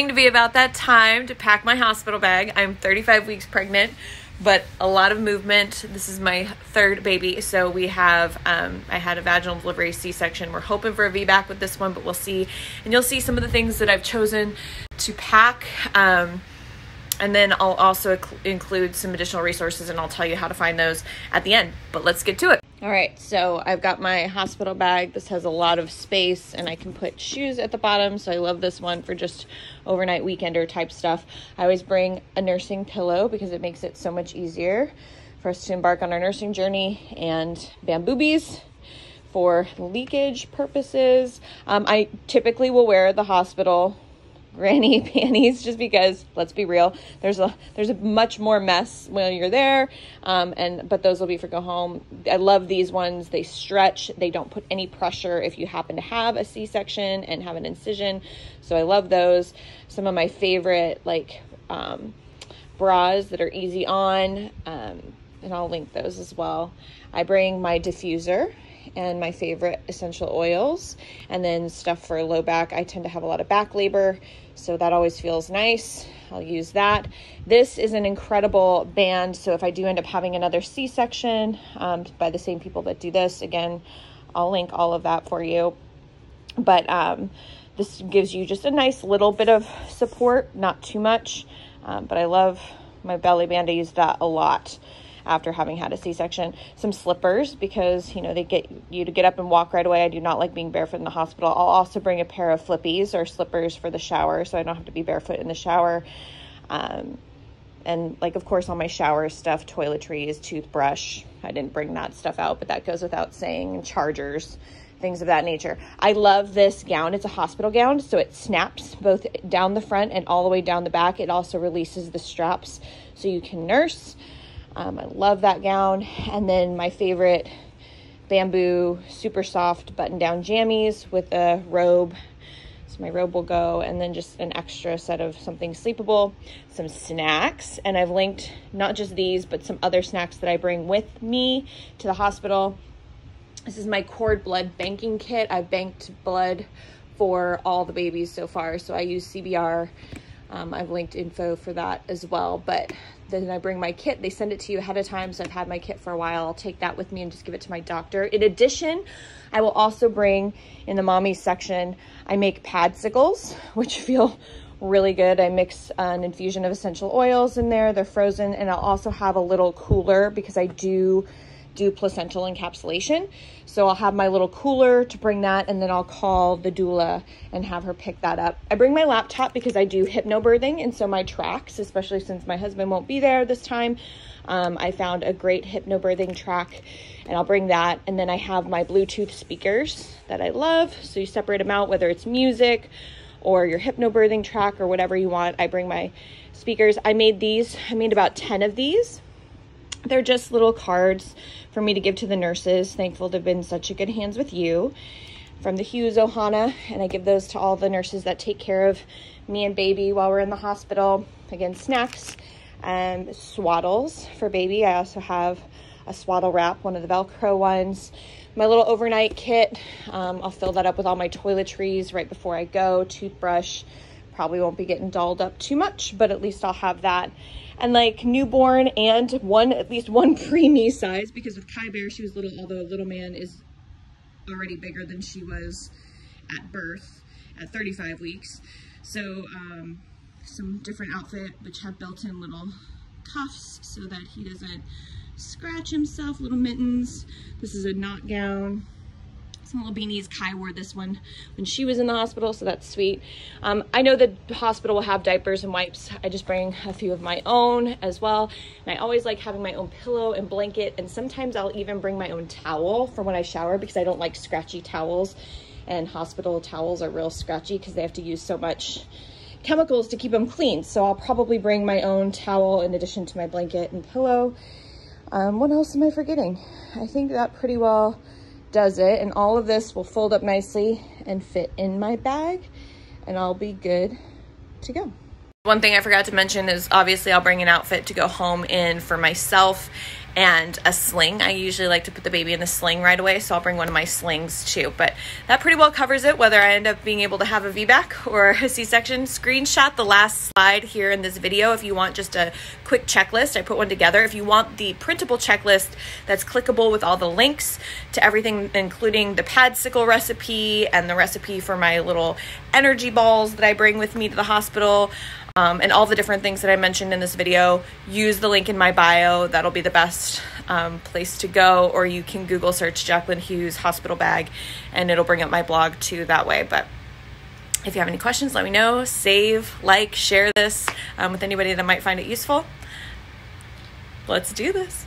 to be about that time to pack my hospital bag. I'm 35 weeks pregnant, but a lot of movement. This is my third baby, so we have um, I had a vaginal delivery C-section. We're hoping for a VBAC with this one, but we'll see. And you'll see some of the things that I've chosen to pack. Um, and then I'll also include some additional resources and I'll tell you how to find those at the end. But let's get to it. All right, so I've got my hospital bag. This has a lot of space and I can put shoes at the bottom. So I love this one for just overnight weekender type stuff. I always bring a nursing pillow because it makes it so much easier for us to embark on our nursing journey and bamboobies for leakage purposes. Um, I typically will wear the hospital granny panties just because let's be real there's a there's a much more mess when you're there um, and but those will be for go home. I love these ones. They stretch. They don't put any pressure if you happen to have a c-section and have an incision. So i love those. Some of my favorite like um, bras that are easy on um, and i'll link those as well. I bring my diffuser and my favorite essential oils and then stuff for low back i tend to have a lot of back labor so that always feels nice. I'll use that. This is an incredible band. So if I do end up having another C-section um, by the same people that do this, again, I'll link all of that for you. But um, this gives you just a nice little bit of support, not too much. Um, but I love my belly band. I use that a lot after having had a C-section. Some slippers because, you know, they get you to get up and walk right away. I do not like being barefoot in the hospital. I'll also bring a pair of flippies or slippers for the shower so I don't have to be barefoot in the shower. Um, and like of course all my shower stuff toiletries toothbrush i didn't bring that stuff out but that goes without saying chargers things of that nature i love this gown it's a hospital gown so it snaps both down the front and all the way down the back it also releases the straps so you can nurse um, I love that gown. And then my favorite bamboo, super soft button down jammies with a robe. So my robe will go, and then just an extra set of something sleepable, some snacks. And I've linked not just these, but some other snacks that I bring with me to the hospital. This is my cord blood banking kit. I've banked blood for all the babies so far. So I use CBR. Um, I've linked info for that as well. But then I bring my kit. They send it to you ahead of time. So I've had my kit for a while. I'll take that with me and just give it to my doctor. In addition, I will also bring in the mommy section, I make padsicles, which feel really good. I mix an infusion of essential oils in there. They're frozen. And I'll also have a little cooler because I do do placental encapsulation. So I'll have my little cooler to bring that and then I'll call the doula and have her pick that up. I bring my laptop because I do hypnobirthing and so my tracks, especially since my husband won't be there this time, um, I found a great hypnobirthing track and I'll bring that. And then I have my Bluetooth speakers that I love. So you separate them out, whether it's music or your hypnobirthing track or whatever you want. I bring my speakers. I made these, I made about 10 of these. They're just little cards for me to give to the nurses. Thankful to have been such a good hands with you from the Hughes Ohana. And I give those to all the nurses that take care of me and baby while we're in the hospital. Again, snacks and swaddles for baby. I also have a swaddle wrap, one of the Velcro ones. My little overnight kit, um, I'll fill that up with all my toiletries right before I go, toothbrush. Probably won't be getting dolled up too much, but at least I'll have that. And like newborn and one at least one preemie size because with Kai Bear she was little although little man is already bigger than she was at birth at 35 weeks. So um, some different outfit which have built-in little cuffs so that he doesn't scratch himself little mittens. This is a knot gown little beanies. Kai wore this one when she was in the hospital, so that's sweet. Um, I know the hospital will have diapers and wipes. I just bring a few of my own as well. And I always like having my own pillow and blanket, and sometimes I'll even bring my own towel for when I shower because I don't like scratchy towels. And hospital towels are real scratchy because they have to use so much chemicals to keep them clean. So I'll probably bring my own towel in addition to my blanket and pillow. Um, what else am I forgetting? I think that pretty well does it. And all of this will fold up nicely and fit in my bag and I'll be good to go. One thing I forgot to mention is obviously I'll bring an outfit to go home in for myself and a sling. I usually like to put the baby in the sling right away, so I'll bring one of my slings too. But that pretty well covers it, whether I end up being able to have a VBAC or a C section. Screenshot the last slide here in this video if you want just a quick checklist. I put one together. If you want the printable checklist that's clickable with all the links to everything, including the pad padsicle recipe and the recipe for my little energy balls that I bring with me to the hospital um, and all the different things that I mentioned in this video, use the link in my bio. That'll be the best um, place to go. Or you can Google search Jaclyn Hughes hospital bag and it'll bring up my blog too that way. But if you have any questions, let me know. Save, like, share this um, with anybody that might find it useful. Let's do this.